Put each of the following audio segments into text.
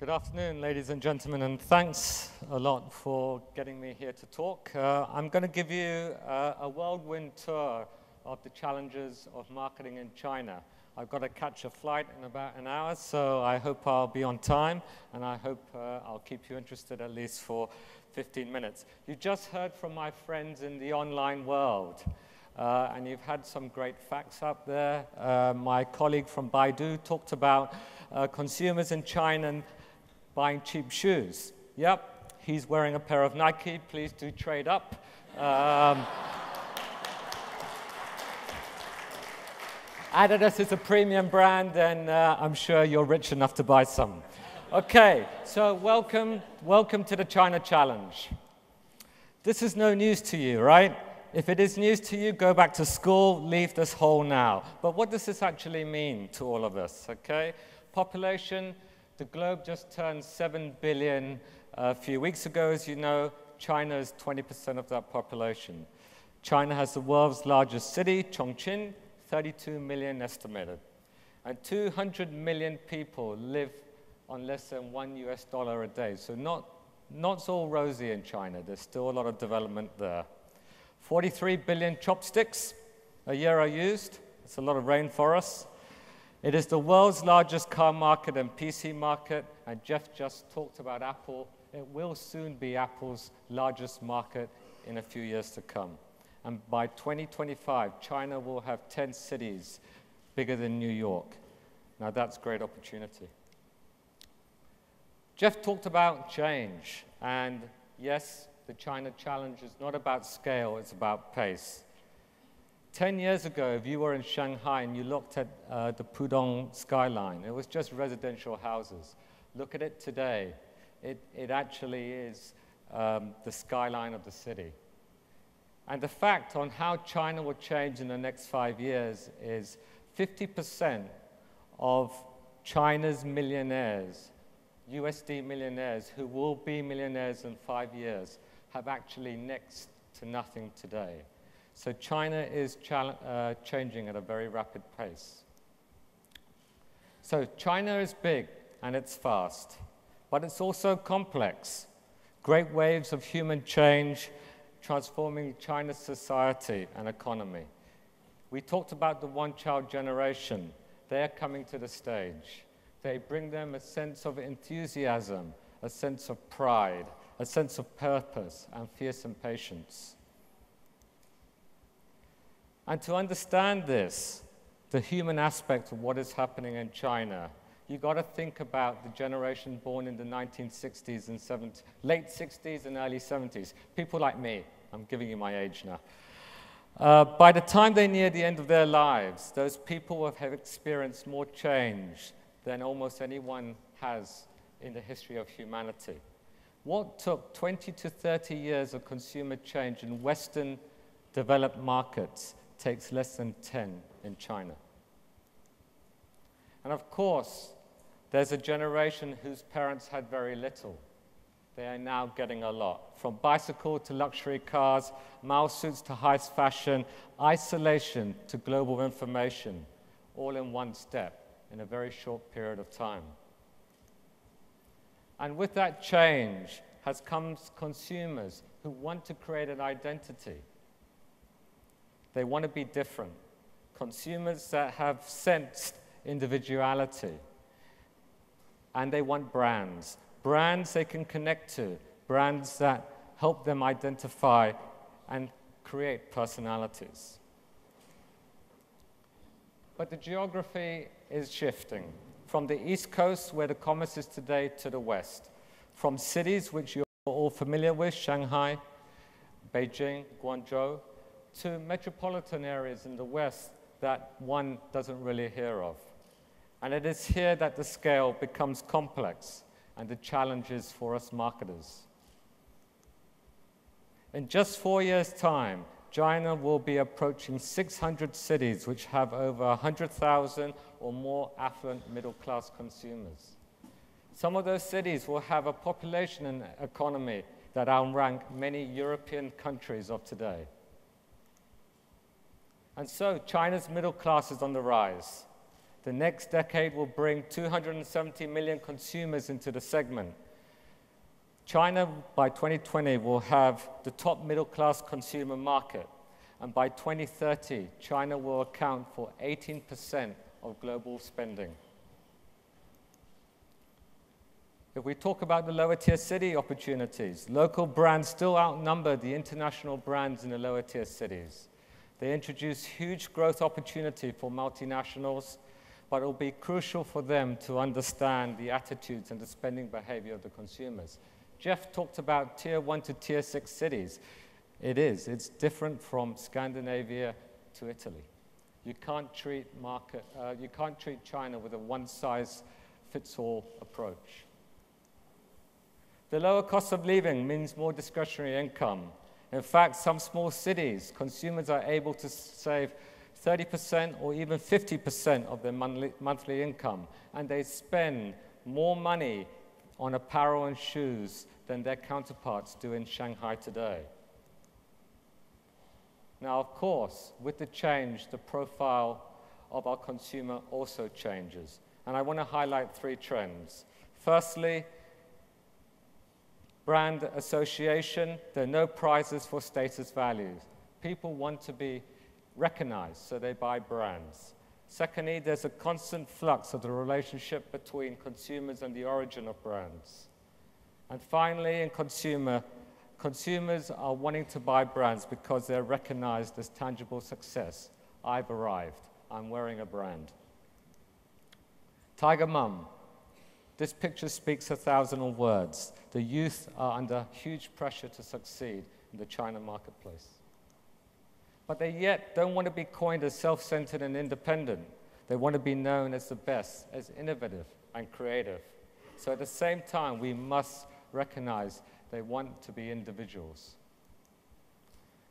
Good afternoon, ladies and gentlemen, and thanks a lot for getting me here to talk. Uh, I'm going to give you uh, a whirlwind tour of the challenges of marketing in China. I've got to catch a flight in about an hour, so I hope I'll be on time, and I hope uh, I'll keep you interested at least for 15 minutes. You just heard from my friends in the online world. Uh, and you've had some great facts up there. Uh, my colleague from Baidu talked about uh, consumers in China buying cheap shoes. Yep, he's wearing a pair of Nike. Please do trade up. Um, Adidas is a premium brand, and uh, I'm sure you're rich enough to buy some. Okay, so welcome, welcome to the China Challenge. This is no news to you, right? If it is news to you, go back to school, leave this hall now. But what does this actually mean to all of us, okay? Population the globe just turned 7 billion uh, a few weeks ago, as you know. China is 20% of that population. China has the world's largest city, Chongqing, 32 million estimated. And 200 million people live on less than one US dollar a day. So not, not all rosy in China. There's still a lot of development there. 43 billion chopsticks a year are used. It's a lot of rain for us. It is the world's largest car market and PC market, and Jeff just talked about Apple. It will soon be Apple's largest market in a few years to come. And by 2025, China will have 10 cities bigger than New York. Now that's great opportunity. Jeff talked about change, and yes, the China challenge is not about scale, it's about pace. 10 years ago, if you were in Shanghai and you looked at uh, the Pudong skyline, it was just residential houses. Look at it today. It, it actually is um, the skyline of the city. And the fact on how China will change in the next five years is 50% of China's millionaires, USD millionaires, who will be millionaires in five years, have actually next to nothing today. So China is uh, changing at a very rapid pace. So China is big and it's fast, but it's also complex. Great waves of human change transforming China's society and economy. We talked about the one-child generation. They are coming to the stage. They bring them a sense of enthusiasm, a sense of pride, a sense of purpose, and fearsome patience. And to understand this, the human aspect of what is happening in China, you've got to think about the generation born in the 1960s and 70s, late 60s and early 70s. People like me. I'm giving you my age now. Uh, by the time they near the end of their lives, those people have experienced more change than almost anyone has in the history of humanity. What took 20 to 30 years of consumer change in Western developed markets takes less than 10 in China. And of course, there's a generation whose parents had very little. They are now getting a lot. From bicycle to luxury cars, Mao suits to high fashion, isolation to global information, all in one step in a very short period of time. And with that change has come consumers who want to create an identity they want to be different. Consumers that have sensed individuality. And they want brands. Brands they can connect to. Brands that help them identify and create personalities. But the geography is shifting from the East Coast, where the commerce is today, to the West. From cities which you're all familiar with, Shanghai, Beijing, Guangzhou, to metropolitan areas in the West that one doesn't really hear of. And it is here that the scale becomes complex and the challenges for us marketers. In just four years' time, China will be approaching 600 cities which have over 100,000 or more affluent middle class consumers. Some of those cities will have a population and economy that outrank many European countries of today. And so China's middle class is on the rise. The next decade will bring 270 million consumers into the segment. China, by 2020, will have the top middle class consumer market. And by 2030, China will account for 18% of global spending. If we talk about the lower tier city opportunities, local brands still outnumber the international brands in the lower tier cities. They introduce huge growth opportunity for multinationals, but it will be crucial for them to understand the attitudes and the spending behavior of the consumers. Jeff talked about tier one to tier six cities. It is. It's different from Scandinavia to Italy. You can't treat market, uh, you can't treat China with a one size fits all approach. The lower cost of living means more discretionary income. In fact, some small cities, consumers are able to save 30% or even 50% of their monthly, income, and they spend more money on apparel and shoes than their counterparts do in Shanghai today. Now, of course, with the change, the profile of our consumer also changes. And I want to highlight three trends. Firstly, brand association. There are no prizes for status values. People want to be recognized, so they buy brands. Secondly, there's a constant flux of the relationship between consumers and the origin of brands. And finally, in consumer, consumers are wanting to buy brands because they're recognized as tangible success. I've arrived. I'm wearing a brand. Tiger Mum. This picture speaks a thousand words. The youth are under huge pressure to succeed in the China marketplace but they yet don't want to be coined as self centered and independent. They want to be known as the best, as innovative and creative. So at the same time, we must recognize they want to be individuals.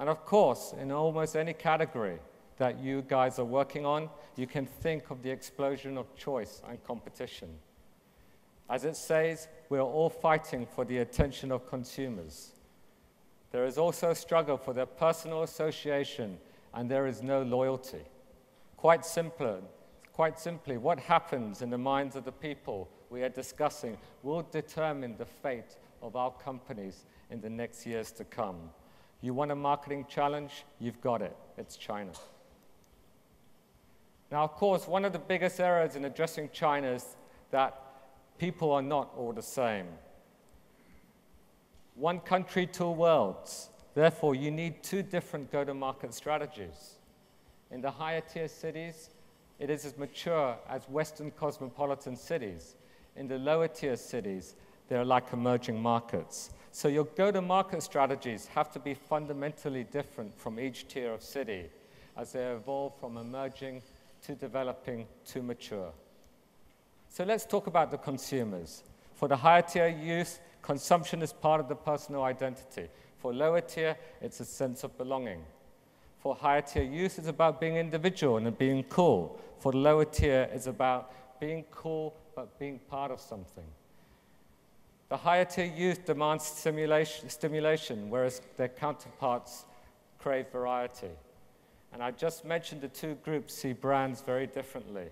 And of course, in almost any category that you guys are working on, you can think of the explosion of choice and competition. As it says, we are all fighting for the attention of consumers. There is also a struggle for their personal association, and there is no loyalty. Quite quite simply, what happens in the minds of the people we are discussing will determine the fate of our companies in the next years to come. You want a marketing challenge? You've got it. It's China. Now, of course, one of the biggest errors in addressing China is that people are not all the same. One country, two worlds. Therefore, you need two different go to market strategies. In the higher tier cities, it is as mature as Western cosmopolitan cities. In the lower tier cities, they're like emerging markets. So your go to market strategies have to be fundamentally different from each tier of city as they evolve from emerging to developing to mature. So let's talk about the consumers. For the higher tier youth, Consumption is part of the personal identity. For lower tier, it's a sense of belonging. For higher tier youth, it's about being individual and being cool. For lower tier, it's about being cool but being part of something. The higher tier youth demands stimulation, stimulation, whereas their counterparts crave variety. And I just mentioned the two groups see brands very differently.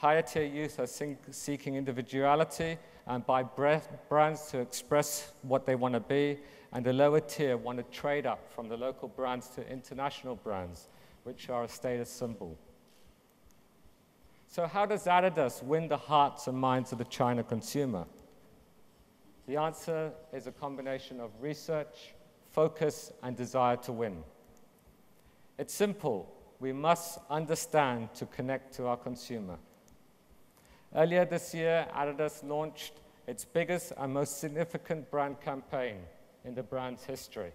Higher tier youth are seeking individuality and buy brands to express what they want to be, and the lower tier want to trade up from the local brands to international brands, which are a status symbol. So, how does Adidas win the hearts and minds of the China consumer? The answer is a combination of research, focus, and desire to win. It's simple. We must understand to connect to our consumer. Earlier this year, Adidas launched its biggest and most significant brand campaign in the brand's history.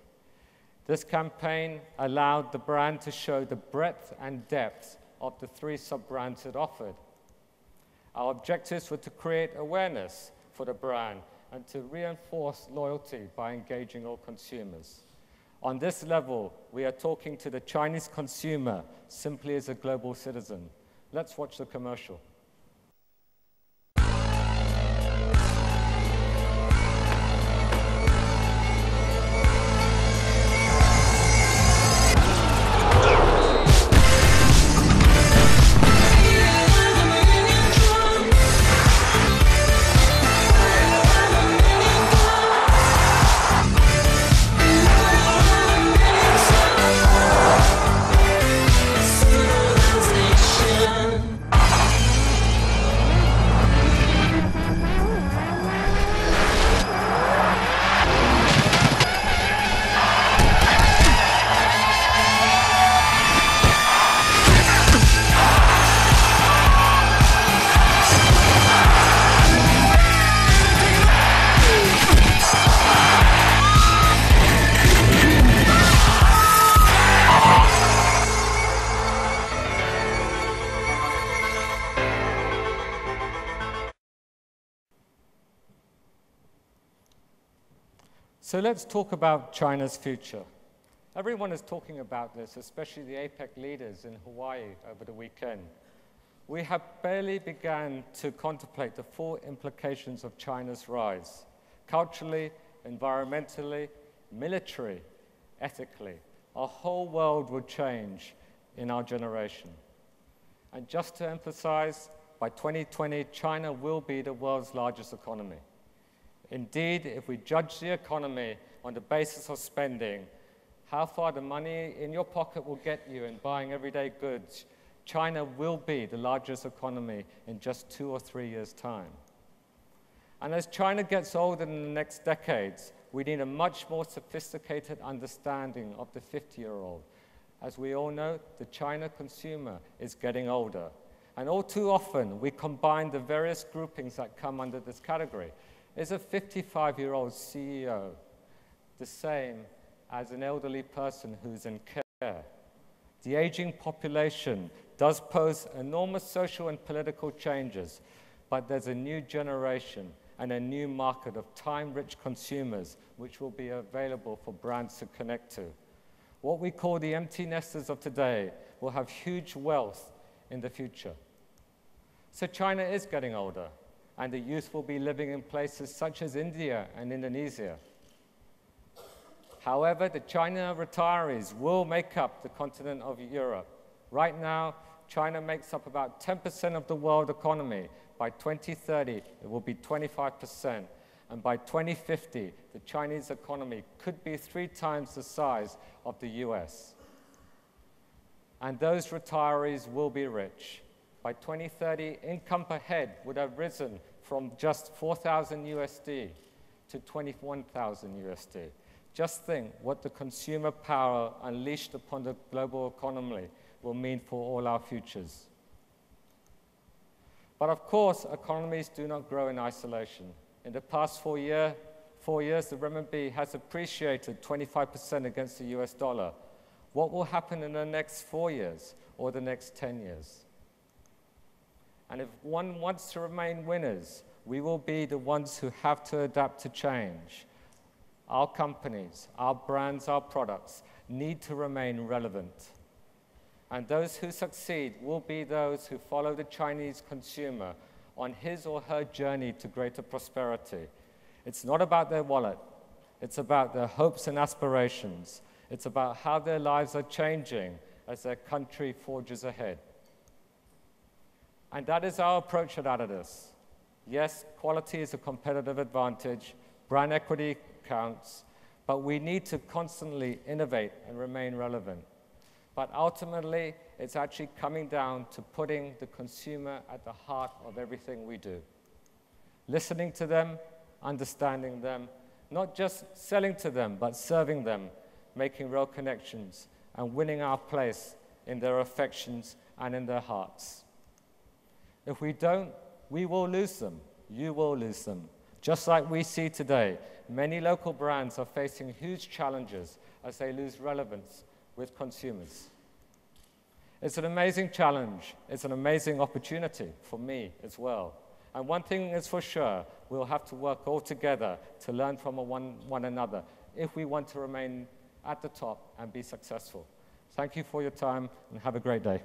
This campaign allowed the brand to show the breadth and depth of the three sub-brands it offered. Our objectives were to create awareness for the brand and to reinforce loyalty by engaging all consumers. On this level, we are talking to the Chinese consumer simply as a global citizen. Let's watch the commercial. So let's talk about China's future. Everyone is talking about this, especially the APEC leaders in Hawaii over the weekend. We have barely begun to contemplate the full implications of China's rise, culturally, environmentally, military, ethically. Our whole world will change in our generation. And just to emphasize, by 2020, China will be the world's largest economy. Indeed, if we judge the economy on the basis of spending, how far the money in your pocket will get you in buying everyday goods, China will be the largest economy in just two or three years' time. And as China gets older in the next decades, we need a much more sophisticated understanding of the 50 year old. As we all know, the China consumer is getting older. And all too often, we combine the various groupings that come under this category. Is a 55 year old CEO the same as an elderly person who's in care? The aging population does pose enormous social and political changes, but there's a new generation and a new market of time rich consumers which will be available for brands to connect to. What we call the empty nesters of today will have huge wealth in the future. So China is getting older and the youth will be living in places such as India and Indonesia. However, the China retirees will make up the continent of Europe. Right now, China makes up about 10% of the world economy. By 2030, it will be 25%. And by 2050, the Chinese economy could be three times the size of the US. And those retirees will be rich. By 2030, income per head would have risen from just 4,000 USD to 21,000 USD. Just think what the consumer power unleashed upon the global economy will mean for all our futures. But of course, economies do not grow in isolation. In the past four, year, four years, the renminbi has appreciated 25% against the US dollar. What will happen in the next four years or the next 10 years? And if one wants to remain winners, we will be the ones who have to adapt to change. Our companies, our brands, our products need to remain relevant. And those who succeed will be those who follow the Chinese consumer on his or her journey to greater prosperity. It's not about their wallet, it's about their hopes and aspirations. It's about how their lives are changing as their country forges ahead. And that is our approach at Adidas. Yes, quality is a competitive advantage, brand equity counts, but we need to constantly innovate and remain relevant. But ultimately, it's actually coming down to putting the consumer at the heart of everything we do. Listening to them, understanding them, not just selling to them, but serving them, making real connections, and winning our place in their affections and in their hearts. If we don't, we will lose them. You will lose them. Just like we see today, many local brands are facing huge challenges as they lose relevance with consumers. It's an amazing challenge. It's an amazing opportunity for me as well. And one thing is for sure, we'll have to work all together to learn from one, one another if we want to remain at the top and be successful. Thank you for your time and have a great day.